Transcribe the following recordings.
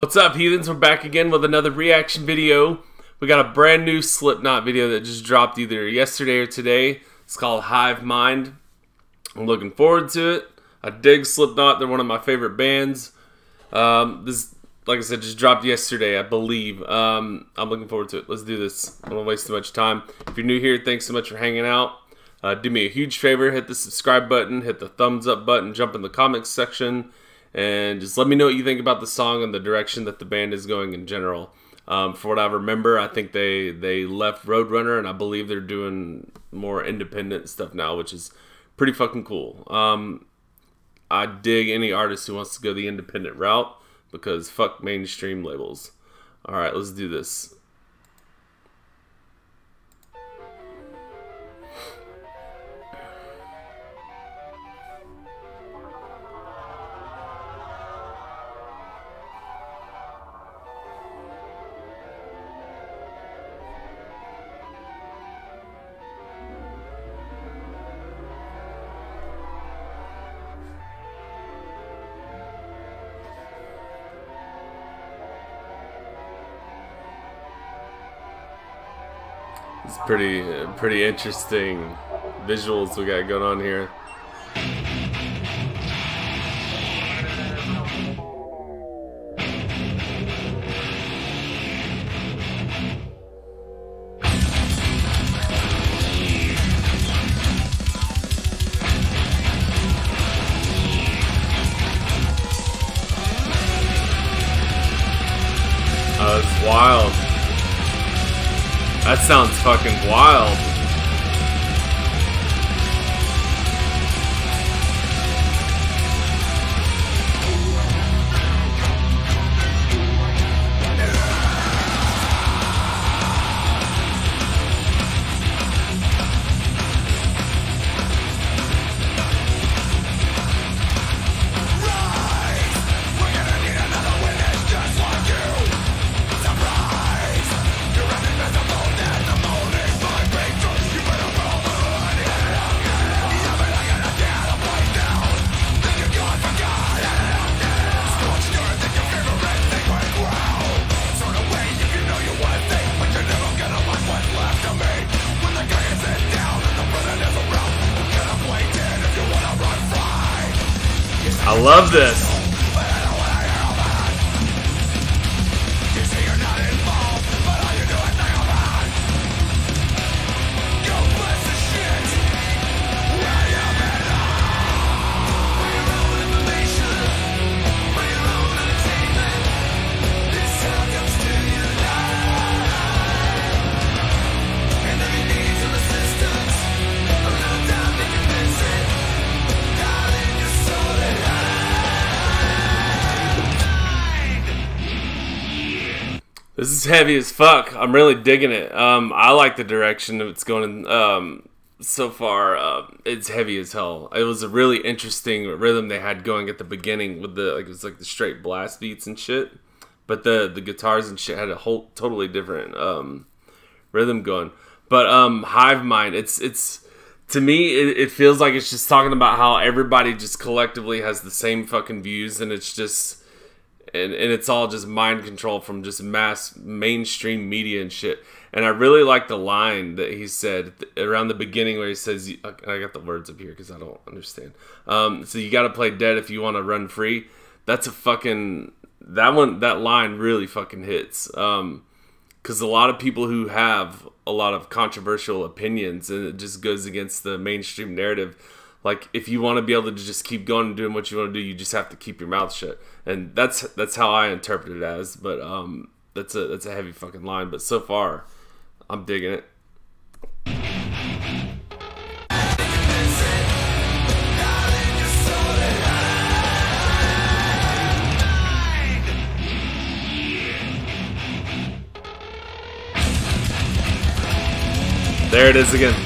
What's up, heathens? We're back again with another reaction video. We got a brand new Slipknot video that just dropped either yesterday or today. It's called Hive Mind. I'm looking forward to it. I dig Slipknot. They're one of my favorite bands. Um, this, like I said, just dropped yesterday, I believe. Um, I'm looking forward to it. Let's do this. I don't waste too much time. If you're new here, thanks so much for hanging out. Uh, do me a huge favor, hit the subscribe button, hit the thumbs up button, jump in the comments section, and just let me know what you think about the song and the direction that the band is going in general. Um, for what I remember, I think they they left Roadrunner, and I believe they're doing more independent stuff now, which is pretty fucking cool. Um, I dig any artist who wants to go the independent route because fuck mainstream labels. All right, let's do this. It's pretty pretty interesting visuals we got going on here. Uh, it's wild. That sounds fucking wild. Love this. This is heavy as fuck. I'm really digging it. Um, I like the direction it's going. Um, so far, uh, it's heavy as hell. It was a really interesting rhythm they had going at the beginning with the like it was like the straight blast beats and shit. But the the guitars and shit had a whole totally different um, rhythm going. But um, Hive Mind, it's it's to me it, it feels like it's just talking about how everybody just collectively has the same fucking views, and it's just and, and it's all just mind control from just mass mainstream media and shit. And I really like the line that he said around the beginning where he says, I got the words up here because I don't understand. Um, so you got to play dead if you want to run free. That's a fucking, that one, that line really fucking hits. Um, because a lot of people who have a lot of controversial opinions and it just goes against the mainstream narrative like if you want to be able to just keep going and doing what you want to do you just have to keep your mouth shut and that's that's how i interpret it as but um that's a that's a heavy fucking line but so far i'm digging it There it is again.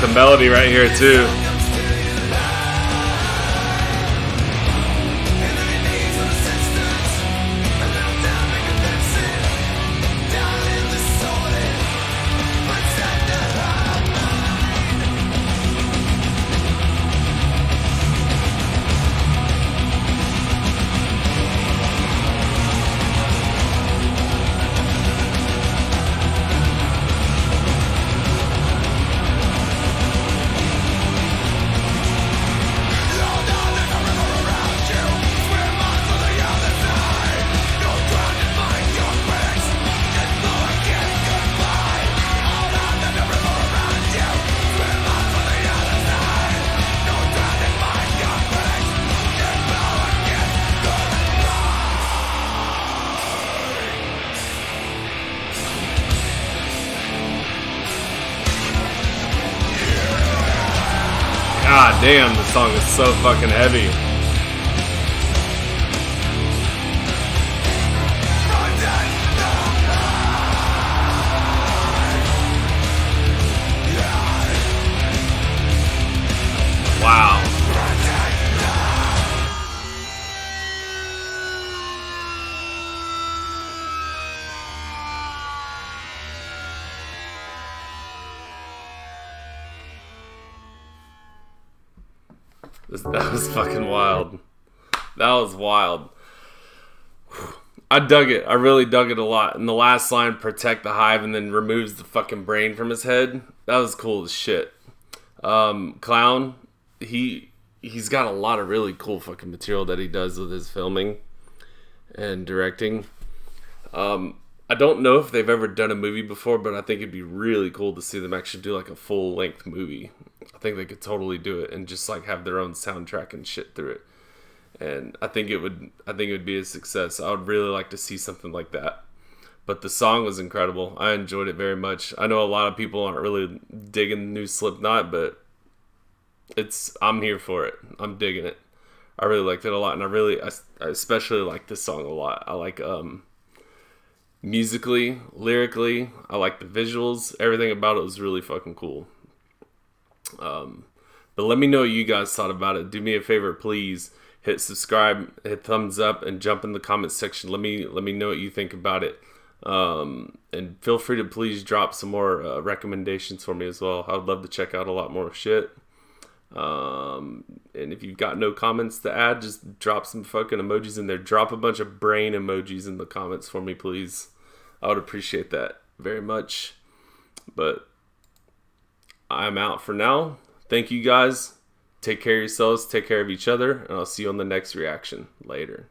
the melody right here too. God damn, the song is so fucking heavy. That was fucking wild. That was wild. I dug it. I really dug it a lot. And the last line, protect the hive, and then removes the fucking brain from his head. That was cool as shit. Um, Clown, he he's got a lot of really cool fucking material that he does with his filming and directing. Um, I don't know if they've ever done a movie before, but I think it'd be really cool to see them actually do like a full length movie. I think they could totally do it and just like have their own soundtrack and shit through it. And I think it would I think it would be a success. I would really like to see something like that. But the song was incredible. I enjoyed it very much. I know a lot of people aren't really digging new Slipknot, but it's I'm here for it. I'm digging it. I really liked it a lot, and I really, I, I especially like this song a lot. I like um, musically, lyrically. I like the visuals. Everything about it was really fucking cool. Um, but let me know what you guys thought about it. Do me a favor, please hit subscribe, hit thumbs up, and jump in the comment section. Let me let me know what you think about it. Um, and feel free to please drop some more uh, recommendations for me as well. I'd love to check out a lot more shit. Um, and if you've got no comments to add, just drop some fucking emojis in there. Drop a bunch of brain emojis in the comments for me, please. I would appreciate that very much. But I'm out for now. Thank you guys. Take care of yourselves. Take care of each other. And I'll see you on the next reaction. Later.